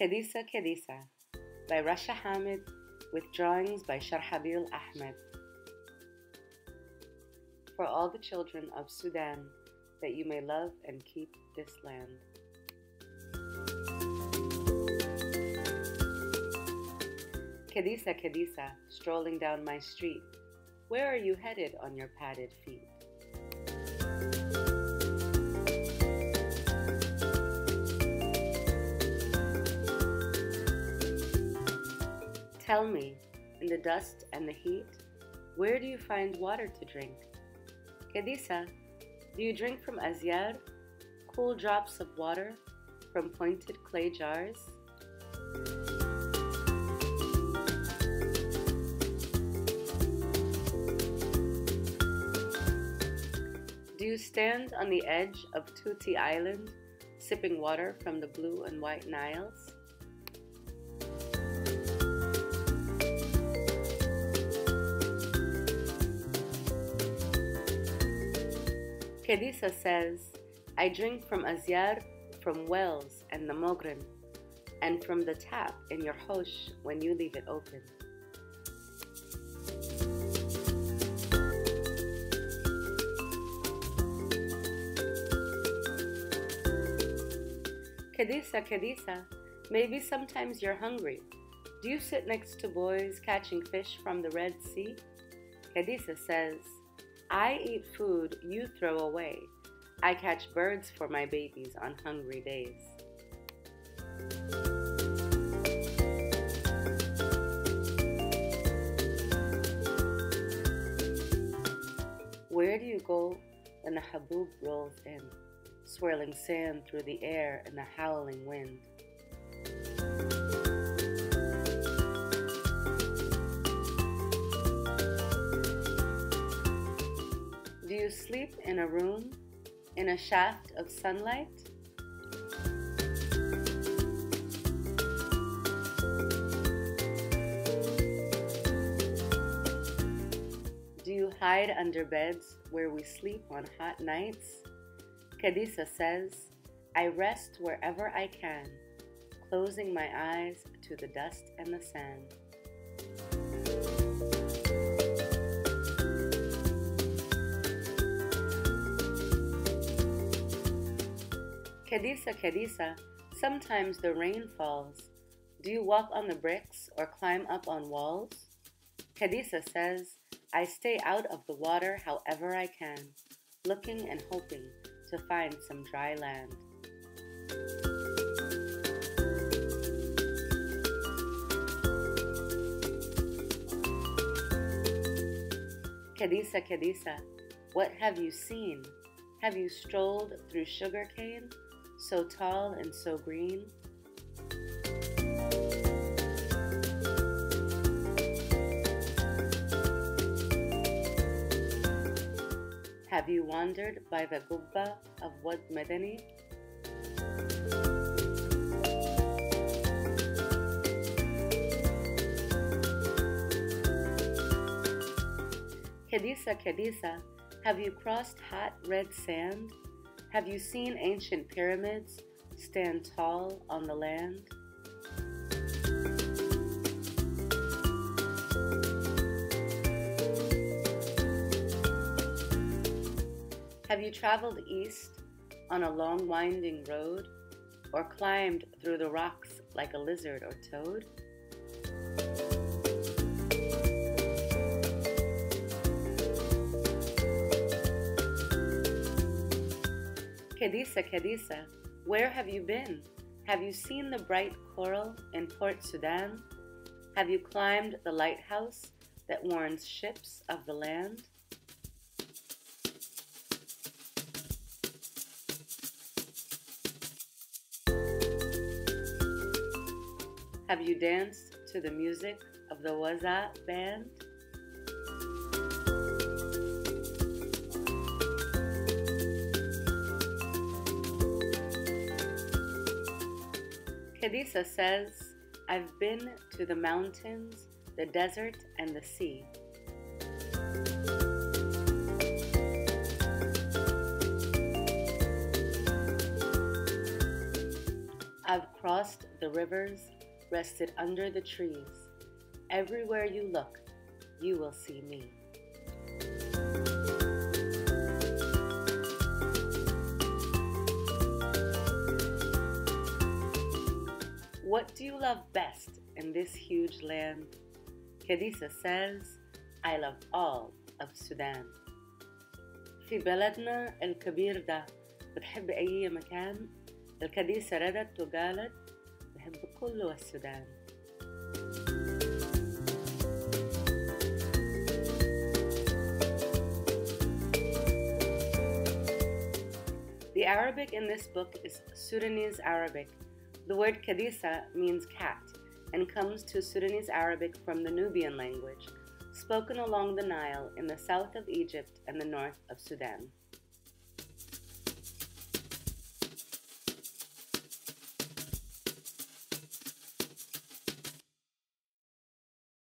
Kadisa Kadisa by Rasha Hamid with drawings by Sharhabil Ahmed. For all the children of Sudan, that you may love and keep this land. Kadisa Kadisa, strolling down my street, where are you headed on your padded feet? Tell me, in the dust and the heat, where do you find water to drink? Kadisa, do you drink from azyar, cool drops of water from pointed clay jars? Do you stand on the edge of Tuti Island, sipping water from the blue and white Niles? Kadisa says, I drink from Azyar, from wells and the Mogren, and from the tap in your hosh when you leave it open. Kadisa, Kadisa, maybe sometimes you're hungry. Do you sit next to boys catching fish from the Red Sea? Kadisa says, I eat food you throw away. I catch birds for my babies on hungry days. Where do you go when the haboob rolls in, swirling sand through the air in the howling wind? Sleep in a room in a shaft of sunlight? Do you hide under beds where we sleep on hot nights? Kadisa says, I rest wherever I can, closing my eyes to the dust and the sand. Kadisa, Kadisa, sometimes the rain falls. Do you walk on the bricks or climb up on walls? Kadisa says, I stay out of the water however I can, looking and hoping to find some dry land. Kadisa, Kadisa, what have you seen? Have you strolled through sugarcane, so tall and so green? Have you wandered by the Gubba of Wad Madani? Kadisa, Kadisa, have you crossed hot red sand? Have you seen ancient pyramids stand tall on the land? Have you traveled east on a long winding road or climbed through the rocks like a lizard or toad? Kadisa, Kadisa, where have you been? Have you seen the bright coral in Port Sudan? Have you climbed the lighthouse that warns ships of the land? Have you danced to the music of the Waza band? Kadisa says, I've been to the mountains, the desert, and the sea. I've crossed the rivers, rested under the trees. Everywhere you look, you will see me. What do you love best in this huge land? Kadisa says, I love all of Sudan. في بلدنا الكبير ده بتحب أي مكان؟ الكديسة ردت وقالت بحب كل السودان The Arabic in this book is Sudanese Arabic the word Kadisa means cat and comes to Sudanese Arabic from the Nubian language, spoken along the Nile in the south of Egypt and the north of Sudan.